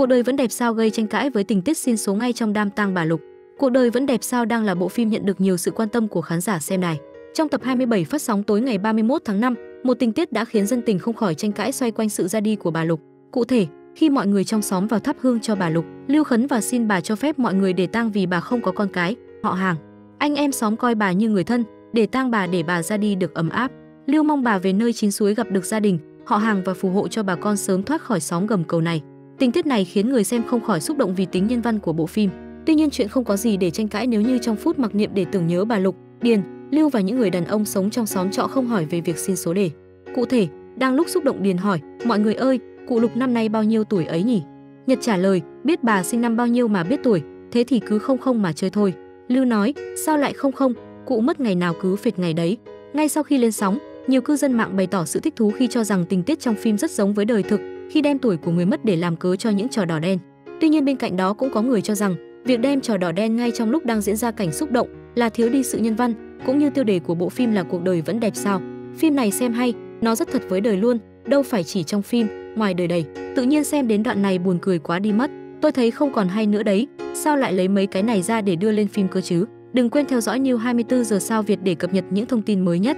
Cuộc đời vẫn đẹp sao gây tranh cãi với tình tiết xin số ngay trong đam tang bà Lục. Cuộc đời vẫn đẹp sao đang là bộ phim nhận được nhiều sự quan tâm của khán giả xem này. Trong tập 27 phát sóng tối ngày 31 tháng 5, một tình tiết đã khiến dân tình không khỏi tranh cãi xoay quanh sự ra đi của bà Lục. Cụ thể, khi mọi người trong xóm vào thắp hương cho bà Lục, Lưu Khấn và xin bà cho phép mọi người để tang vì bà không có con cái, họ hàng. Anh em xóm coi bà như người thân, để tang bà để bà ra đi được ấm áp. Lưu mong bà về nơi chín suối gặp được gia đình, họ hàng và phù hộ cho bà con sớm thoát khỏi xóm gầm cầu này. Tình tiết này khiến người xem không khỏi xúc động vì tính nhân văn của bộ phim. Tuy nhiên chuyện không có gì để tranh cãi nếu như trong phút mặc niệm để tưởng nhớ bà Lục, Điền, Lưu và những người đàn ông sống trong xóm trọ không hỏi về việc xin số đề. Cụ thể, đang lúc xúc động Điền hỏi, mọi người ơi, cụ Lục năm nay bao nhiêu tuổi ấy nhỉ? Nhật trả lời, biết bà sinh năm bao nhiêu mà biết tuổi, thế thì cứ không không mà chơi thôi. Lưu nói, sao lại không không, cụ mất ngày nào cứ phệt ngày đấy. Ngay sau khi lên sóng, nhiều cư dân mạng bày tỏ sự thích thú khi cho rằng tình tiết trong phim rất giống với đời thực, khi đem tuổi của người mất để làm cớ cho những trò đỏ đen. Tuy nhiên bên cạnh đó cũng có người cho rằng việc đem trò đỏ đen ngay trong lúc đang diễn ra cảnh xúc động là thiếu đi sự nhân văn, cũng như tiêu đề của bộ phim là cuộc đời vẫn đẹp sao. Phim này xem hay, nó rất thật với đời luôn, đâu phải chỉ trong phim, ngoài đời đầy. Tự nhiên xem đến đoạn này buồn cười quá đi mất. Tôi thấy không còn hay nữa đấy, sao lại lấy mấy cái này ra để đưa lên phim cơ chứ? Đừng quên theo dõi New 24 giờ sao Việt để cập nhật những thông tin mới nhất.